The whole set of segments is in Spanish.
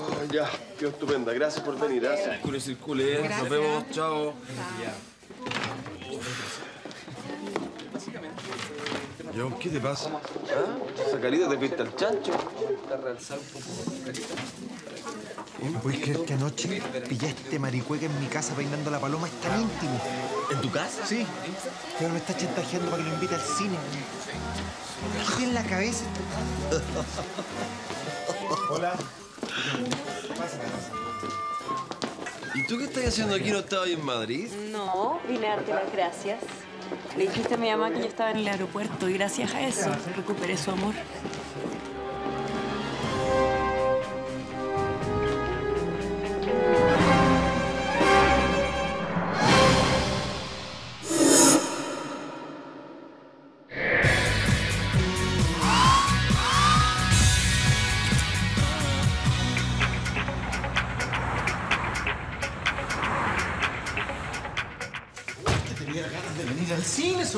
Ah, ya, qué estupenda. Gracias por venir. ¿eh? Circule, circule. Nos vemos. Chao. John, ¿qué te pasa? ¿Ah? Esa carita te pinta el chancho. ¿Puedes creer que anoche pillé a este maricueca en mi casa peinando la paloma? Es tan íntimo. ¿En tu casa? Sí. Pero me está chantajeando para que lo invite al cine. ¿Qué en la cabeza? Hola. ¿Y tú qué estás haciendo aquí? ¿No estabas en Madrid? No, vine a darte las gracias. Le dijiste a mi mamá que yo estaba en el aeropuerto y gracias a eso recuperé su amor.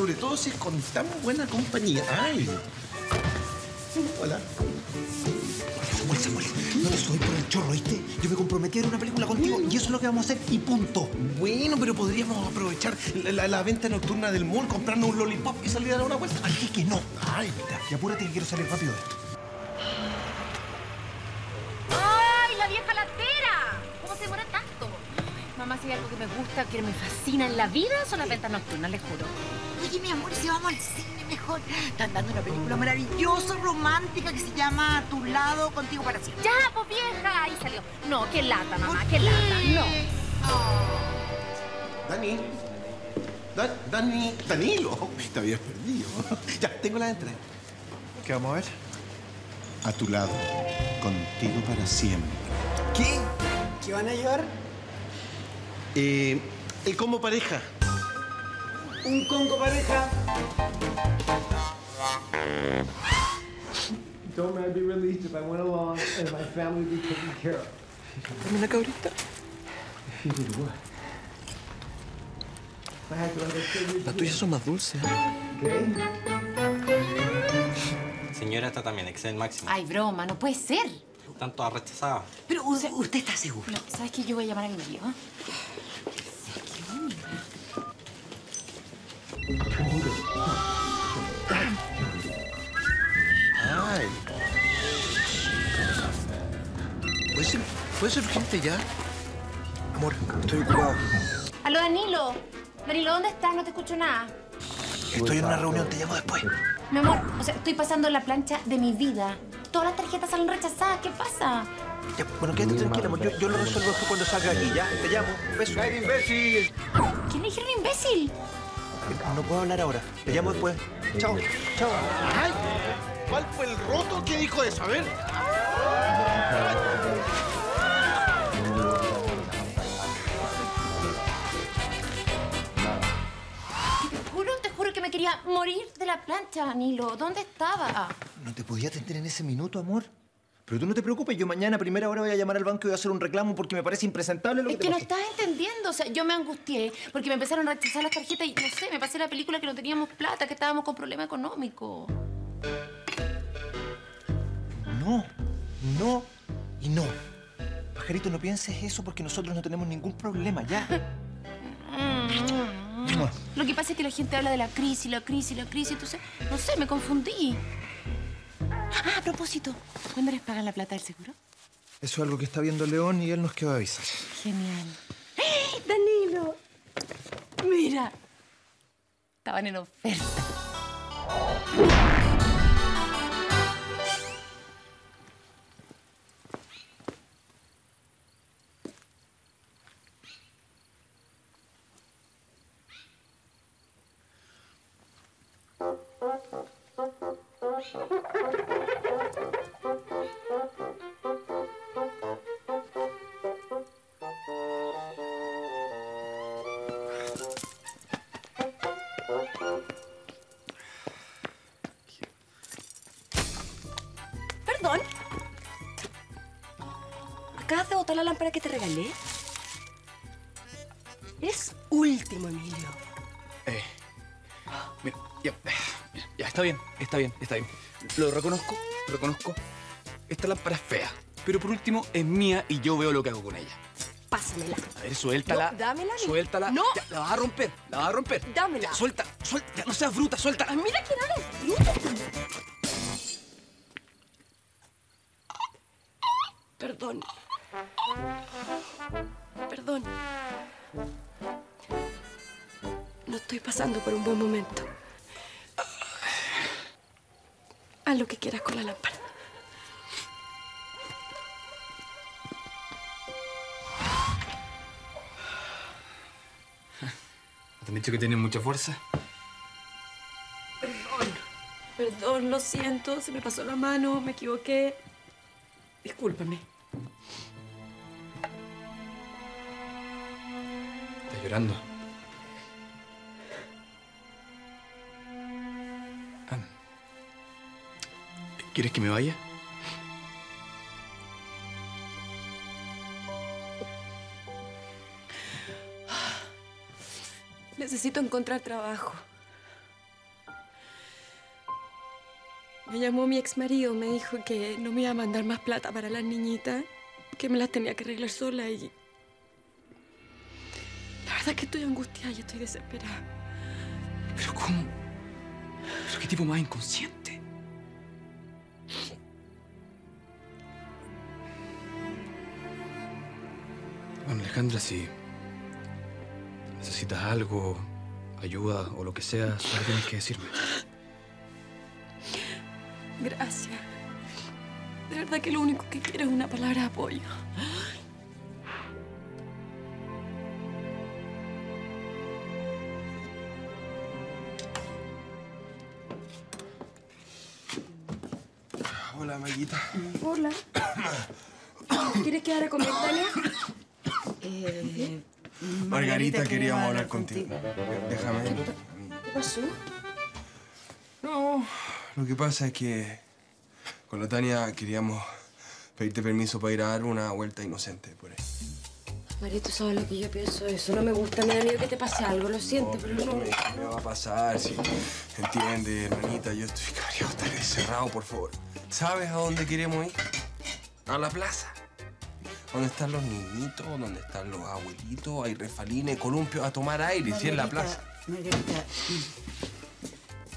Sobre todo si es con tan buena compañía. ¡Ay! Hola. Samuel, Samuel, no te subí por el chorro, ¿viste? Yo me comprometí a ver una película contigo y eso es lo que vamos a hacer y punto. Bueno, pero podríamos aprovechar la, la- venta nocturna del mall, comprarnos un lollipop y salir a dar una vuelta. Así que no. Ay, Y apúrate que quiero salir rápido de esto. Si algo que me gusta, que me fascina en la vida, son las ventas nocturnas, les juro. Oye, mi amor, si vamos al cine mejor. Están dando una película maravillosa, romántica, que se llama A tu lado, contigo para siempre. Ya, pues vieja, ahí salió. No, qué lata, mamá, qué lata. No. Dani. Da- Dani. Danilo. Te habías perdido. Ya, tengo la entrada. ¿Qué vamos a ver? A tu lado. Contigo para siempre. ¿Qué? ¿Qué van a llevar? Eh, el combo pareja. Un congo pareja. Don't mind be released if I went along and my family would be taken care of. Dame una cabrita. If you did what? If I had to understand Las tuyas son más dulces. Señora, esta también, excel máximo. Ay, broma, no puede ser. Tanto ha rechazado. Pero usted, usted está seguro. No, ¿sabes qué? Yo voy a llamar a mi marido. ¿eh? Ay. ¿Puede ser, ¿Puede ser urgente ya? Amor, estoy ocupado. Aló, Danilo. Danilo, ¿dónde estás? No te escucho nada. Estoy en una reunión, te llamo después. Mi amor, o sea, estoy pasando la plancha de mi vida. Todas las tarjetas salen rechazadas. ¿Qué pasa? Ya, bueno, quédate tranquila, amor. Yo, yo lo resuelvo cuando salga aquí, ¿ya? Te llamo. Beso. imbécil! ¿Quién le dijeron imbécil? No puedo hablar ahora. Te llamo después. Chao. Chao. Ay, ¿cuál fue el roto que dijo eso? A ver. Te juro, te juro que me quería morir de la plancha, Danilo. ¿Dónde estaba? No te podía atender en ese minuto, amor. Pero tú no te preocupes, yo mañana a primera hora voy a llamar al banco y voy a hacer un reclamo porque me parece impresentable lo que Es te que no pasó. estás entendiendo. O sea, yo me angustié porque me empezaron a rechazar las tarjetas y, no sé, me pasé la película que no teníamos plata, que estábamos con problema económico. No, no y no. Pajarito, no pienses eso porque nosotros no tenemos ningún problema, ya. Mua. Lo que pasa es que la gente habla de la crisis, la crisis, la crisis. Entonces, no sé, me confundí. Ah, a propósito, ¿cuándo les pagan la plata del seguro? Eso es algo que está viendo León y él nos quedó a avisar. Genial. ¡Eh, Danilo, mira. Estaban en oferta. ¿Acabas de botar la lámpara que te regalé? Es último, Emilio. Eh, mira, ya, ya, está bien, está bien, está bien. Lo reconozco, lo reconozco. Esta lámpara es fea. pero por último es mía y yo veo lo que hago con ella. Pásamela. A ver, suéltala. No, dámela. Suéltala. No. Ya, la vas a romper, la vas a romper. Dámela. Ya, suelta, suelta. No seas bruta, suéltala. Mira no eres bruto. Buen momento. Haz lo que quieras con la lámpara. ¿No te han dicho que tienes mucha fuerza? Perdón. Perdón, lo siento. Se me pasó la mano, me equivoqué. Discúlpame. Estás llorando. ¿Quieres que me vaya? Necesito encontrar trabajo. Me llamó mi ex marido, me dijo que no me iba a mandar más plata para las niñitas, que me las tenía que arreglar sola y. La verdad es que estoy angustiada y estoy desesperada. ¿Pero cómo? ¿Pero qué tipo más inconsciente? Bueno, Alejandra, si necesitas algo, ayuda o lo que sea, solo tienes que decirme. Gracias. De verdad que lo único que quiero es una palabra de apoyo. Hola, Maguita. Hola. ¿Quieres quedar a comer, Tania? Eh, Margarita, queríamos hablar contigo. Déjame. ¿Qué pasó? No, lo que pasa es que con la Tania queríamos pedirte permiso para ir a dar una vuelta inocente por ahí. María, tú sabes lo que yo pienso de eso. No me gusta, me da miedo que te pase algo, lo siento, pero no. Me, me va a pasar, si entiende, hermanita, yo estoy cabreado, estar encerrado, por favor. ¿Sabes a dónde queremos ir? A la plaza. ¿Dónde están los niñitos? ¿Dónde están los abuelitos? Hay refalines, columpios, a tomar aire, si es la plaza. Margarita,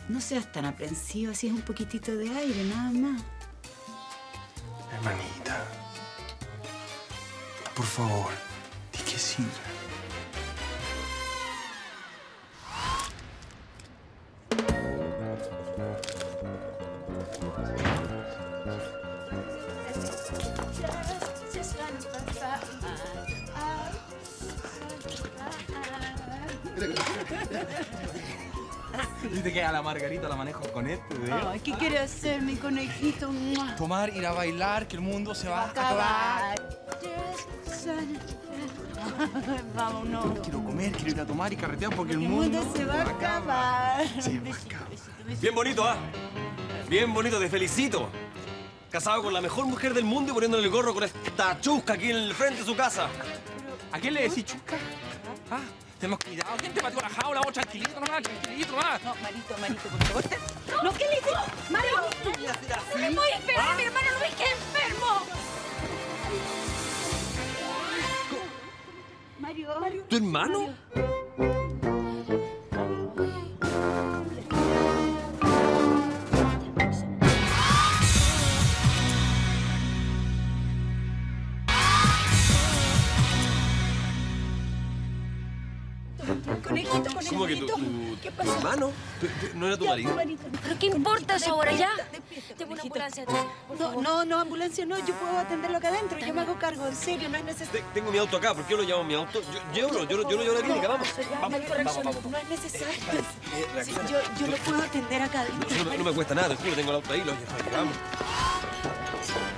no seas tan aprensiva, si es un poquitito de aire, nada más. Hermanita. Por favor, di que sí. Dice que a la Margarita la manejo con esto, ¿eh? Ay, ¿qué quiere hacer mi conejito? Tomar, ir a bailar, que el mundo se va a acabar. Acabar. Vámonos. Quiero comer, quiero ir a tomar y carretear porque el El mundo... mundo se va a acabar. Se va a acabar. Bien bonito, ¿ah? Bien bonito, te felicito. Casado con la mejor mujer del mundo y poniéndole el gorro con esta chusca aquí en el frente de su casa. ¿A quién le decís chusca? Ah, tenemos cuidado. ¿Quién te pateó la jaula? Vos tranquilito nomás, tranquilito nomás. No, Marito, Marito, por favor. No, ¿qué le hice? Mario, no me voy a esperar, mi hermano Luis, que enfermo. Mario. ¿Tu hermano? ¿Cómo que tu, ¿Qué tu pasó? hermano? ¿Tu- tu- ¿No era tu marido? ¿Pero qué importa eso ahora ya? Llama una ambulancia, No, no, no, ambulancia no, yo puedo atenderlo acá adentro, yo me hago cargo, en serio, no es necesario. Te- Tengo mi auto acá, ¿por qué lo llamo mi auto? Yo, llévalo, yo, lo- yo lo llevo a la clínica, vamos. Vamos, vamos, vamos. No es necesario. Sí, yo, yo lo puedo atender acá adentro. No, me- cuesta nada, te juro, tengo el auto ahí, lo llevo.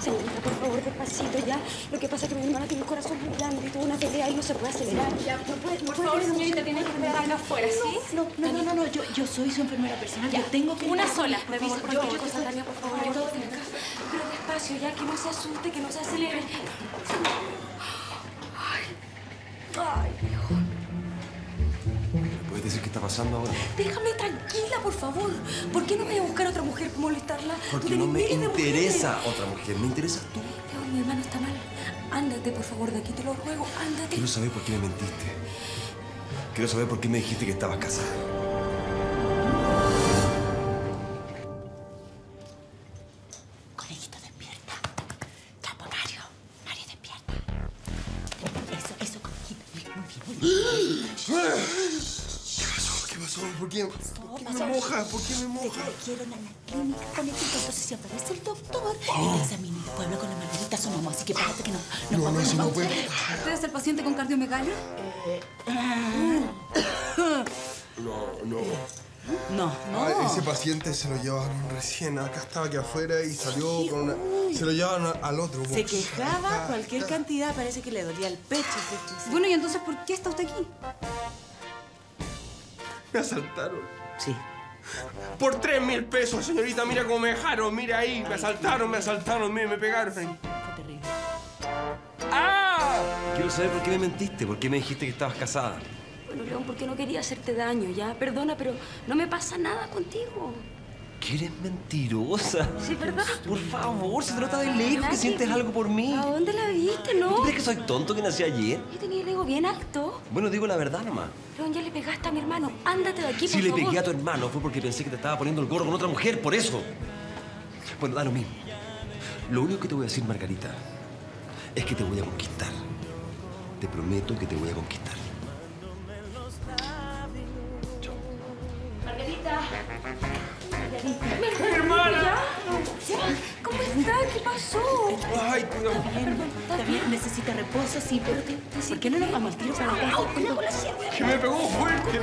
Señorita, por favor, despacito ya. Lo que pasa es que mi hermana tiene un corazón muy grande y tuvo una pelea y no se puede acelerar. Ya, no puede, no Por puede favor, señorita, tiene que esperar acá afuera, ¿sí? No, no, no, no, no, yo, yo soy su enfermera personal, yo tengo que... Una sola, Por favor, por yo, favor. yo, cosa, Tania, por favor, yo todo acá. Pero despacio ya, que no se asuste, que no se acelere. Ay, ay, está pasando ahora? Déjame tranquila, por favor. ¿Por qué no voy a buscar a otra mujer para molestarla? Porque no me interesa otra mujer, me interesa tú. Mi hermano está mal. Ándate, por favor, de aquí, te lo ruego. Ándate. Quiero saber por qué me mentiste. Quiero saber por qué me dijiste que estabas casada. Trajeron a la clínica, conejito. Entonces, si aparece el doctor, Oh. y examina y después habla con la Margarita, asomamos. Así que párate que no. No, no, vamos, eso no vamos. puede. ¿Usted es el paciente con cardiomegalia? No, no. No, Ay, ese paciente se lo llevaron recién. Acá estaba aquí afuera y salió con una. Se lo llevaron al otro. Se quejaba Acá, cualquier acá. cantidad, parece que le dolía el pecho. Bueno, ¿y entonces por qué está usted aquí? Me asaltaron. Sí. Por tres mil pesos, señorita. Mira cómo me dejaron. Mira ahí. Me asaltaron, me asaltaron. Mire, me pegaron. ¡Ah! Quiero saber por qué me mentiste, por qué me dijiste que estabas casada. Bueno, León, porque no quería hacerte daño, ya. Perdona, pero no me pasa nada contigo. ¿Que eres mentirosa? Sí, ¿verdad? Por favor, se trata de lejos, que sientes algo por mí. ¿A dónde la viste, no? ¿Tú crees que soy tonto que nací ayer? Yo tenía el ego bien alto. Bueno, digo la verdad nomás. León, ya le pegaste a mi hermano. Ándate de aquí, Si por le pegué a tu hermano fue porque pensé que te estaba poniendo el gorro con otra mujer, por eso. Bueno, da lo mismo. Lo único que te voy a decir, Margarita, es que te voy a conquistar. Te prometo que te voy a conquistar. Hermana. ¿Ya? ¿Ya? ¿Cómo estás? ¿Qué pasó? Ay, cuidado. Está bien, necesita reposo, sí, pero ¿por qué no nos vamos al tiro para la casa? Que me pegó fuerte.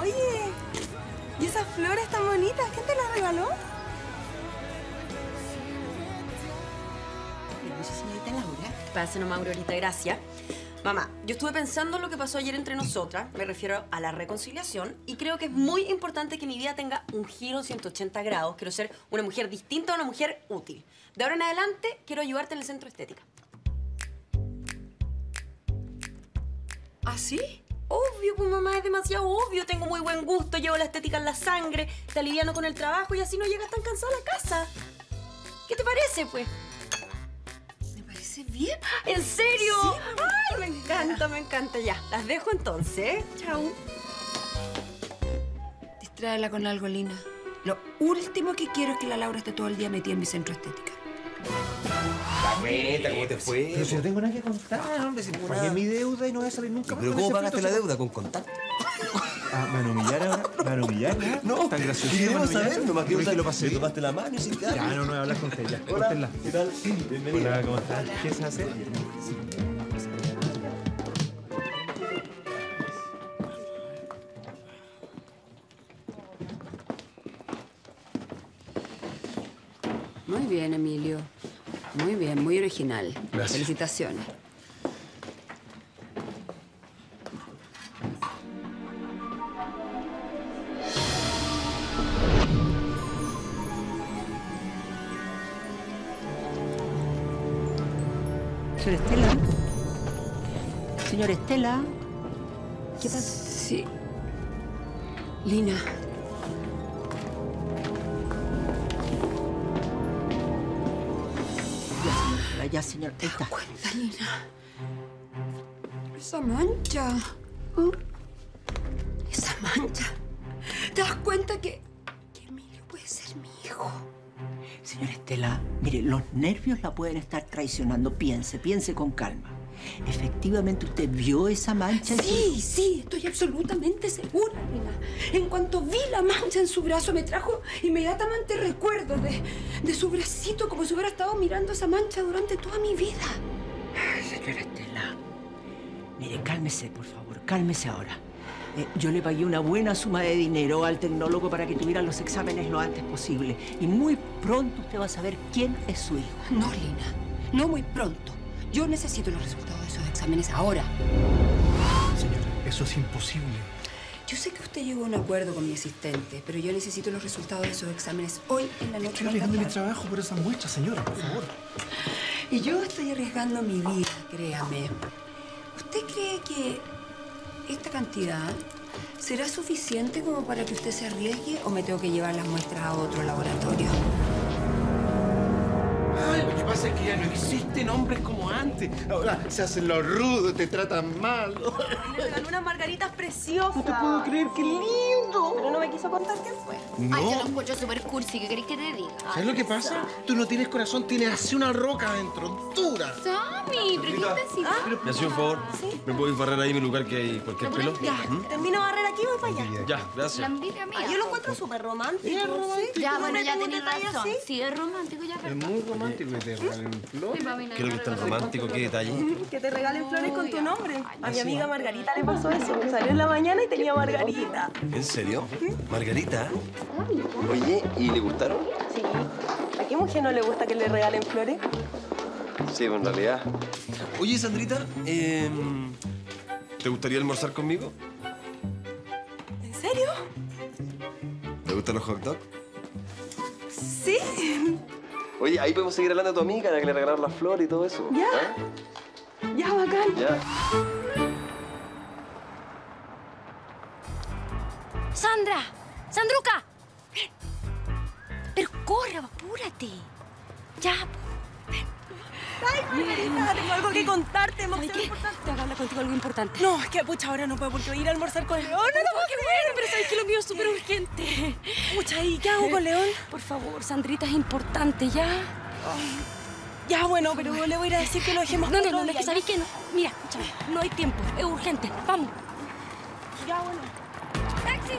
Oye, ¿y esas flores tan bonitas? ¿Quién te las regaló? Hermosa señorita Laura. Pase nomás, Aurorita, gracias. Mamá, yo estuve pensando en lo que pasó ayer entre nosotras, me refiero a la reconciliación, y creo que es muy importante que mi vida tenga un giro 180 grados. Quiero ser una mujer distinta, una mujer útil. De ahora en adelante, quiero ayudarte en el centro estética. ¿Ah, sí? Obvio, pues mamá, es demasiado obvio. Tengo muy buen gusto, llevo la estética en la sangre, te aliviano con el trabajo y así no llegas tan cansada a la casa. ¿Qué te parece, pues? Me parece bien. ¿En serio? Ay, me encanta, me encanta. Ya, las dejo entonces. Chao. Distráela con algo, Lina. Lo último que quiero es que la Laura esté todo el día metida en mi centro estética. Cuenta, ¿cómo te fue? Pero si no tengo nada que contar, hombre. Si pagué mi deuda y no voy a salir nunca más ¿Pero cómo pagaste la deuda? ¿Con contacto? Ah, ¿me van a humillar ahora? ¿Me van a humillar? No, tan gracioso. queremos saber, nomás que lo pasé. ¿Le tomaste la mano y si Ya, no, no voy a hablar con ya. Córtenla. ¿Qué tal? Bienvenida. Hola, ¿cómo estás? ¿Qué se hace? Muy bien, Emilio. Muy bien, muy original. Gracias. Felicitaciones. Señor Estela. Señor Estela. ¿Qué pasa? Sí. Lina. Señora, ya, señor. Ahí está. Cuenta, Lina. Esa mancha. ¿Oh? Esa mancha. ¿Te das cuenta que, que Emilio puede ser mi hijo? Señora Estela, mire, los nervios la pueden estar traicionando. Piense, piense con calma. Efectivamente, usted vio esa mancha. y- Sí, sí, estoy absolutamente segura, Lina. En cuanto vi la mancha en su brazo, me trajo inmediatamente recuerdos de, de su bracito, como si hubiera estado mirando esa mancha durante toda mi vida. Ay, señora Estela, Mire, cálmese, por favor, cálmese ahora. Eh, yo le pagué una buena suma de dinero al tecnólogo para que tuviera los exámenes lo antes posible. Y muy pronto usted va a saber quién es su hijo. No, Lina. No muy pronto. Yo necesito los resultados de esos exámenes ahora. Señora, eso es imposible. Yo sé que usted llegó a un acuerdo con mi asistente, pero yo necesito los resultados de esos exámenes hoy en la noche. Estoy arriesgando mi trabajo por esa muestra, señora, por favor. Y yo estoy arriesgando mi vida, créame. ¿Usted cree que esta cantidad será suficiente como para que usted se arriesgue o me tengo que llevar las muestras a otro laboratorio? Ay, lo que pasa es que ya no existen hombres como antes. Ahora se hacen los rudos, te tratan mal. Le regaló unas margaritas preciosas. No te puedo creer, qué lindo. Pero no me quiso contar quién fue. No. Ay, yo lo encuentro súper cursi. ¿Qué querés que te diga? ¿Sabes lo que pasa? Tú no tienes corazón, tienes así una roca adentro, dura. Sammy, pero ¿qué? ¿Me haces un favor? ¿Me puedes barrer ahí mi lugar que hay cualquier pelo? Ya, ¿Mm? termino de barrer aquí y voy para allá. Ya, gracias. La envidia mía. Ah, yo lo encuentro súper romántico. Es romántico. Ya, ¿Tú bueno, ya tenés razón. así? Sí, es romántico, ya, Es muy romántico que te regalen flores. Que es tan romántico, qué detalle. Que te regalen flores con tu nombre. A mi amiga Margarita le pasó eso. Salió en la mañana y tenía Margarita. ¿En serio? ¿Margarita? Oye, ¿y le gustaron? Sí. ¿A qué mujer no le gusta que le regalen flores? Sí, en realidad. Oye, Sandrita, em, ¿te gustaría almorzar conmigo? ¿En serio? ¿Te gustan los hot dogs? Sí. Oye, ahí podemos seguir hablando de tu amiga, la que le regalaron las flores y todo eso. Ya. ¿Ah? Ya, bacán. Ya. ¡Sandra! ¡Sandruca! Ven. Pero corre, apúrate. Ya, Ay, Margarita, tengo algo que contarte, ¿Sabes demasiado qué? importante. Tengo hablar contigo algo importante. No, es que pucha, ahora no puedo porque voy a ir a almorzar con León. No, no, Oh, qué bueno, pero sabes que lo mío es súper urgente. Pucha, ¿y qué hago con León? Por favor, Sandrita, es importante, ¿ya? Ya, bueno, pero le voy a ir a decir que lo dejemos No, no, no, es día, que sabéis que no. Mira, escúchame, no hay tiempo, es urgente. Vamos. Ya, bueno. ¡Taxi!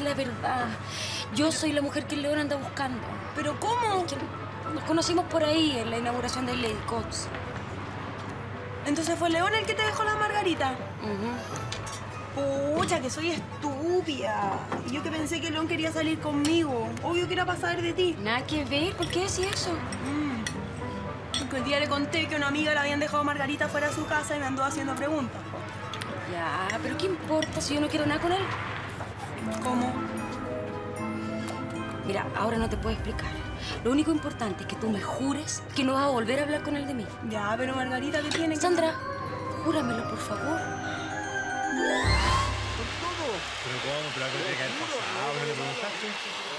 Que la verdad. Yo soy la mujer que el León anda buscando. ¿Pero cómo? Es que nos conocimos por ahí en la inauguración de Lady Cox. Entonces fue León el que te dejó la margarita. Pucha, que soy estúpida. Y yo que pensé que León quería salir conmigo. Obvio que era para saber de ti. Nada que ver, ¿por qué decís eso? Porque el día le conté que una amiga le habían dejado margarita fuera de su casa y me andó haciendo preguntas. Ya, pero ¿qué importa si yo no quiero nada con él? ¿Cómo? Mira, ahora no te puedo explicar. Lo único importante es que tú me jures que no vas a volver a hablar con él de mí. Ya, pero Margarita, ¿qué tiene? que- Sandra, júramelo, por favor. ¿Pero cómo? ¿Pero que haber pasado?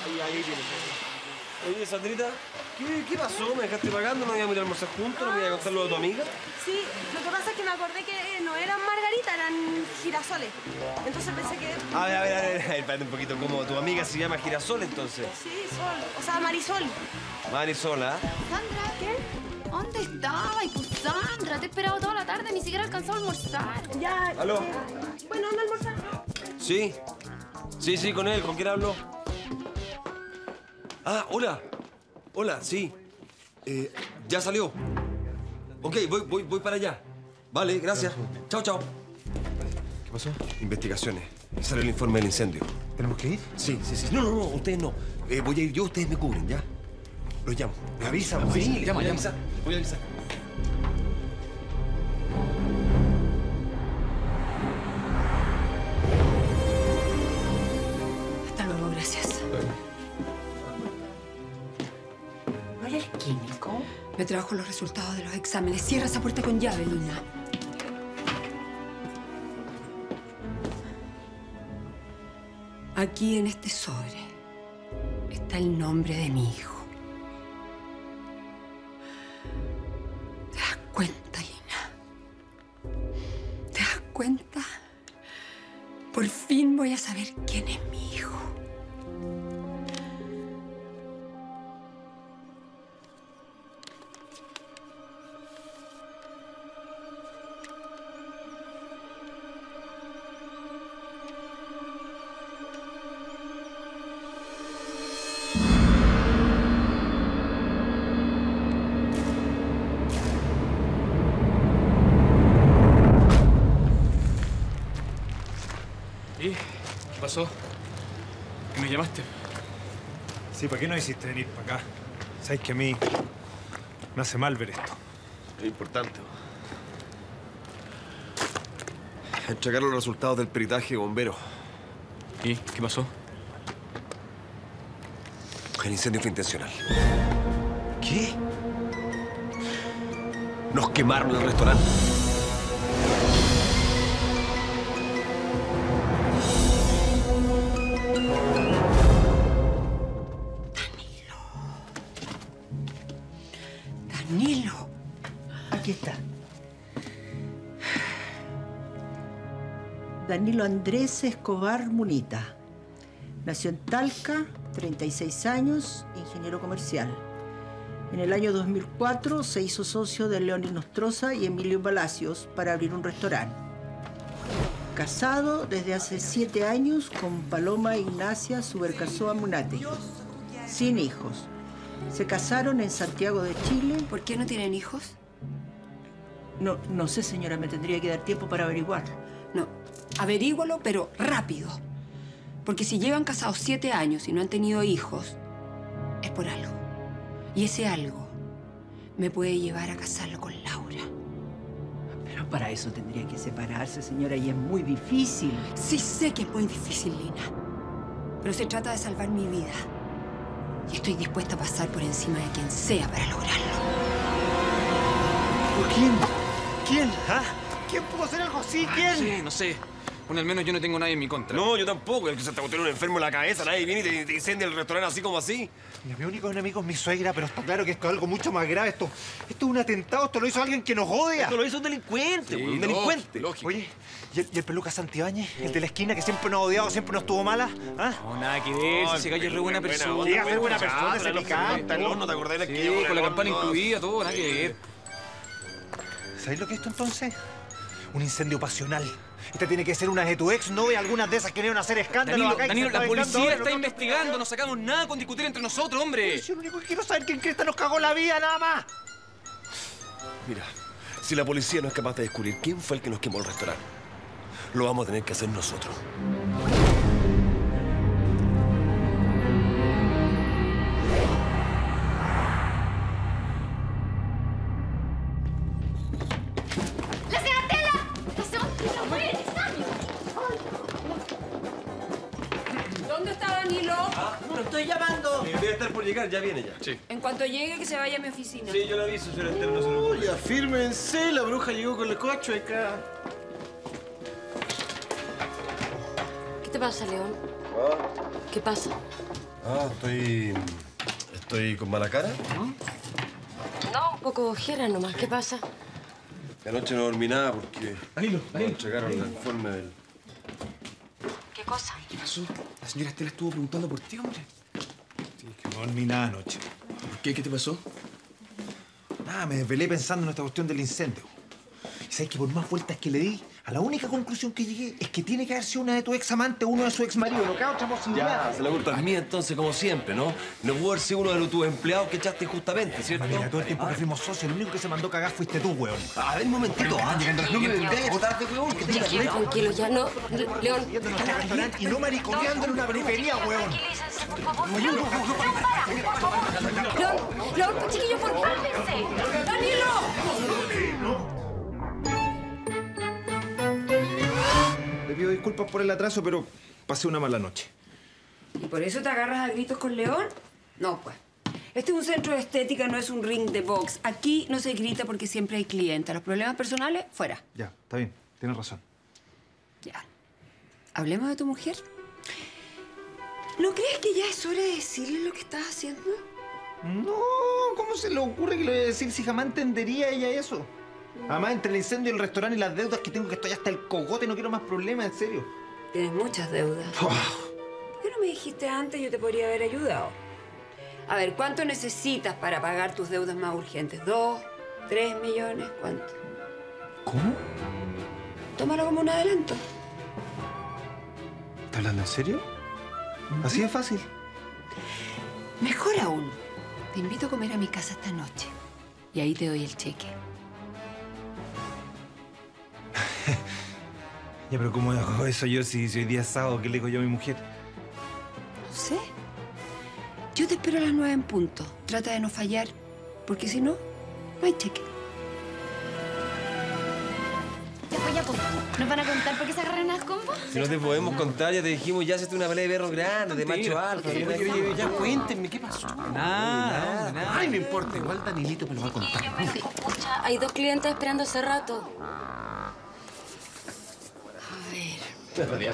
Ahí, ahí viene. Oye, Sandrita, ¿qué, ¿qué pasó? ¿Me dejaste pagando? ¿No íbamos a ir a almorzar juntos? ¿No me iba a contar lo de tu amiga? Sí, lo que pasa es que me acordé que no eran margarita, eran girasoles. Entonces pensé que... A ver, a ver, a ver, a ver, espérate un poquito. ¿Cómo? ¿Tu amiga se llama Girasol entonces? Sí, sol. O sea, Marisol. Marisol, ¿ah? Sandra, ¿qué? ¿Dónde estaba? Y pues Sandra, te he esperado toda la tarde, ni siquiera alcanzó a almorzar. Ya. ¿Aló? eh, Bueno, anda a almorzar. Sí. Sí, sí, con él. ¿Con quién hablo? Ah, hola. Hola, sí. Eh, ya salió. Ok, voy, voy, voy para allá. Vale, gracias. Chao, chao. ¿Qué pasó? Investigaciones. Sale el informe del incendio. ¿Tenemos que ir? Sí, sí, sí. No, no, no, ustedes no. Eh, voy a ir yo, ustedes me cubren, ¿ya? Los llamo. Me avisa, Sí, avisa. les Llama, voy a llama. avisar. Voy a avisar. Me trajo los resultados de los exámenes. Cierra esa puerta con llave, Lina. Aquí en este sobre está el nombre de mi hijo. ¿Te das cuenta, Lina? ¿Te das cuenta? por fin voy a saber quién es mi hijo. ¿Para qué no hiciste venir para acá? Sabes que a mí me hace mal ver esto. Es importante. Entregar los resultados del peritaje bombero. ¿Y qué pasó? El incendio fue intencional. ¿Qué? Nos quemaron el restaurante. Danilo Andrés Escobar Munita. Nació en Talca, 36 años, ingeniero comercial. En el año 2004 se hizo socio de León Nostroza y Emilio Palacios para abrir un restaurante. Casado desde hace siete años con Paloma Ignacia Subercasoa Munate. Sin hijos. Se casaron en Santiago de Chile. ¿Por qué no tienen hijos? No, no sé, señora, me tendría que dar tiempo para averiguar. Averígualo, pero rápido. Porque si llevan casados siete años y no han tenido hijos, es por algo. Y ese algo me puede llevar a casarlo con Laura. Pero para eso tendría que separarse, señora, y es muy difícil. Sí sé que es muy difícil, Lina. Pero se trata de salvar mi vida. Y estoy dispuesta a pasar por encima de quien sea para lograrlo. ¿Quién? ¿Quién? ¿Ah? ¿Quién pudo hacer algo así? ¿Quién? No sé, no sé. Bueno, al menos yo no tengo nadie en mi contra. No, yo tampoco. El que se te botar un enfermo en la cabeza, nadie viene y te, te incendia el restaurante así como así. Mira, mi único enemigo es mi suegra, pero está claro que esto es algo mucho más grave. Esto, esto es un atentado, esto lo hizo alguien que nos odia. Esto lo hizo un delincuente, Sí, güey, un lógico, delincuente. lógico. Oye, ¿y el, y el peluca Santibáñez? El de la esquina que siempre nos ha odiado, siempre nos tuvo mala. ¿Ah? No, nada que ver. Si ese gallo es re buena persona. Llega a ser buena persona, los picante. ¿no te acordás de Sí, aquello con con la campana incluida, todo, nada que ver. ¿Sabéis lo que es esto entonces? Un incendio pasional. Esta tiene que ser una de tu ex novia, algunas de esas que a hacer escándalo Danilo, acá Danilo, la policía está investigando. No sacamos nada con discutir entre nosotros, hombre. Yo lo único que quiero saber es quién cresta nos cagó la vida, nada más. Mira, si la policía no es capaz de descubrir quién fue el que nos quemó el restaurante, lo vamos a tener que hacer nosotros. Estoy llamando! Debe estar por llegar, ya viene ya. Sí. En cuanto llegue, que se vaya a mi oficina. Sí, yo le aviso, señora Esther, no se lo Oye, afírmense, la bruja llegó con el coche acá. ¿Qué te pasa, León? ¿Qué pasa? Ah, estoy... ¿Estoy con mala cara? No, un poco ojera nomás. ¿Qué pasa? Anoche no dormí nada porque... Danilo, no Danilo. entregaron el informe del... ¿Qué cosa? ¿Qué pasó? La señora Estela estuvo preguntando por ti, hombre. No dormí nada anoche. ¿Por qué? ¿Qué te pasó? Nada, me desvelé pensando en esta cuestión del incendio. Y sabes que por más vueltas que le di, a la única conclusión que llegué es que tiene que haber sido una de tus ex amantes o uno de su ex marido. No queda otra posibilidad. Ya, se la culpa es mía entonces, como siempre, ¿no? No pudo haber sido uno de los- tus empleados que echaste injustamente, ¿cierto? Mira, todo el tiempo que fuimos socios, el único que se mandó a cagar fuiste tú, weón. A ver, un momentito, ah, no me vengáis a botar de huevón, que te tranquilo, ya no. León. Y no mariconeando en una peluquería, weón. Por favor. León, para. León, León, pues, chiquillos, por favor, cálmense. ¡Danilo! Le pido disculpas por el atraso, pero pasé una mala noche. ¿Y por eso te agarras a gritos con León? No, pues. Este es un centro de estética, no es un ring de box. Aquí no se grita porque siempre hay clientes. Los problemas personales, fuera. Ya, está bien, tienes razón. Ya. ¿Hablemos de tu mujer? ¿No crees que ya es hora de decirle lo que estás haciendo? No, ¿cómo se le ocurre que le voy a decir si jamás entendería ella eso? Además, entre el incendio del restaurante y las deudas que tengo, que estoy hasta el cogote, no quiero más problemas, en serio. Tienes muchas deudas. Oh. ¿Por qué no me dijiste antes? Yo te podría haber ayudado. A ver, ¿cuánto necesitas para pagar tus deudas más urgentes? ¿Dos? ¿Tres millones? ¿Cuánto? ¿Cómo? Tómalo como un adelanto. ¿Estás hablando en serio? ¿Así de fácil? Mejor aún, te invito a comer a mi casa esta noche. Y ahí te doy el cheque. Ya, pero ¿cómo hago eso yo si, si hoy día es sábado? ¿Qué le digo yo a mi mujer? No sé. Yo te espero a las nueve en punto. Trata de no fallar, porque si no, no hay cheque. Ya pues, ya pues. ¿Nos van a contar Si no te podemos contar, ya te dijimos, ya hacete una pelea de perros grandes, de macho alfa. Oye, oye, oye, ya cuéntenme, ¿qué pasó? Nada, nada. Ay, no importa, igual Danilito me lo va a contar. Pucha, hay dos clientes esperando hace rato. A ver.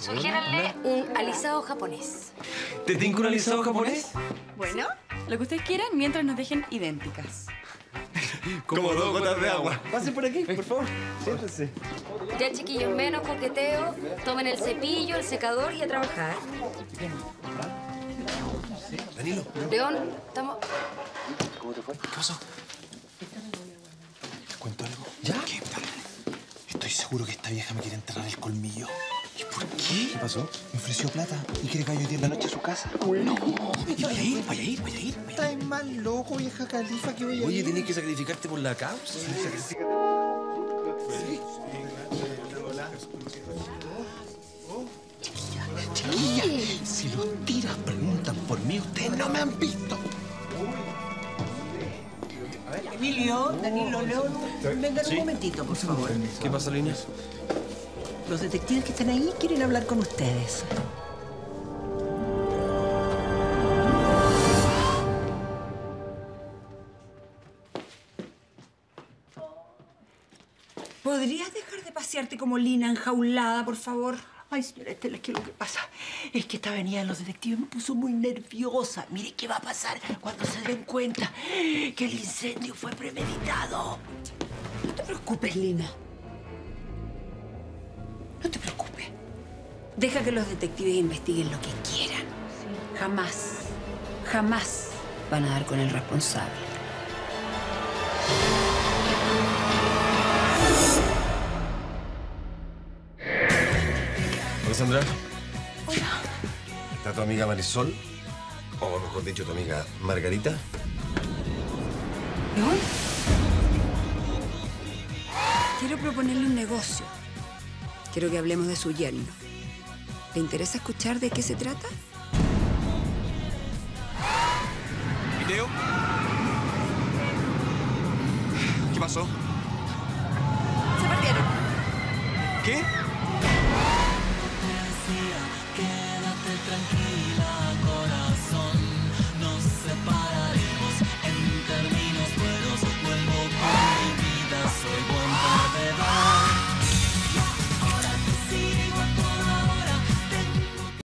Sugiéranle un alisado japonés. ¿Te tengo un alisado japonés? Bueno, lo que ustedes quieran mientras nos dejen idénticas. Como dos gotas de agua. Pase por aquí, por favor. Siéntese. Ya, chiquillos, menos coqueteo. Tomen el cepillo, el secador y a trabajar. Danilo. León, estamos... ¿Cómo te fue? ¿Qué pasó? ¿Les cuento algo? ¿Ya? ¿Qué? Estoy seguro que esta vieja me quiere enterrar el colmillo. ¿Y por qué? ¿Qué pasó? Me ofreció plata y quiere que vaya hoy día en la noche a su casa. No, y voy a ir, voy a ir, voy a ir. Estás más loco, vieja califa, que voy a Oye, ir. tenés que sacrificarte por la causa. Chiquilla, si los tiras preguntan por mí, ustedes no me han visto. Emilio, Danilo, León, vengan Sí. un momentito, por favor. ¿Qué pasa, Lina? Los detectives que están ahí quieren hablar con ustedes. ¿Podrías dejar de pasearte como Lina enjaulada, por favor? Ay, señora Estela, es que lo que pasa es que esta venida de los detectives me puso muy nerviosa. Mire qué va a pasar cuando se den cuenta que el incendio fue premeditado. No te preocupes, Lina. No te preocupes. Deja que los detectives investiguen lo que quieran. Jamás, jamás van a dar con el responsable. Hola, Sandra. Hola. ¿Está tu amiga Marisol? O mejor dicho, tu amiga Margarita. ¿León? Quiero proponerle un negocio. Quiero que hablemos de su yerno. ¿Le interesa escuchar de qué se trata? ¿Video? ¿Qué pasó? Se perdieron. ¿Qué?